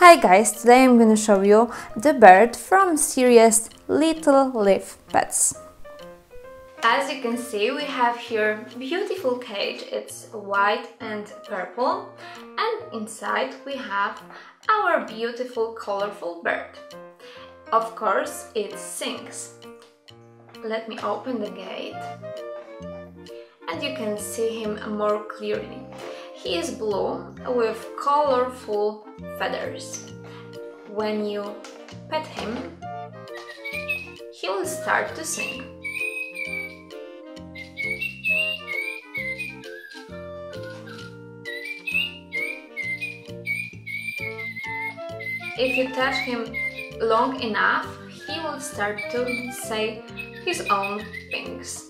Hi guys, today I'm going to show you the bird from series Little Live Pets. As you can see, we have here beautiful cage. It's white and purple. And inside we have our beautiful colorful bird. Of course, it sings. Let me open the gate. And you can see him more clearly. He is blue with colorful feathers. When you pet him, he will start to sing. If you touch him long enough, he will start to say his own things.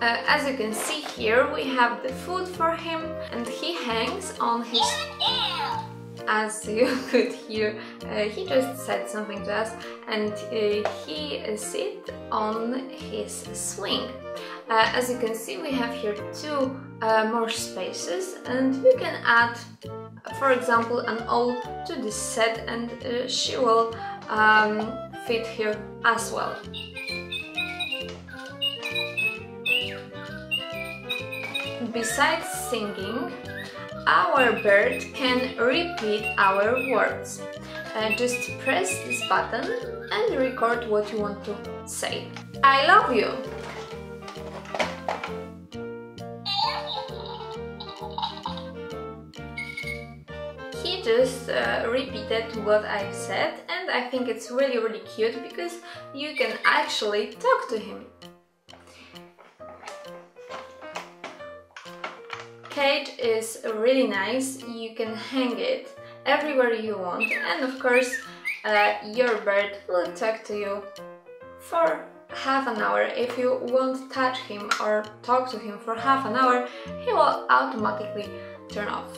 Uh, as you can see here, we have the food for him and he hangs on his... As you could hear, uh, he just said something to us and uh, he sits on his swing. Uh, as you can see, we have here two uh, more spaces and you can add, for example, an owl to this set and uh, she will um, fit here as well. Besides singing, our bird can repeat our words. Uh, just press this button and record what you want to say. I love you! He just uh, repeated what I've said and I think it's really really cute because you can actually talk to him. Cage is really nice, you can hang it everywhere you want and of course uh, your bird will talk to you for half an hour. If you won't touch him or talk to him for half an hour, he will automatically turn off.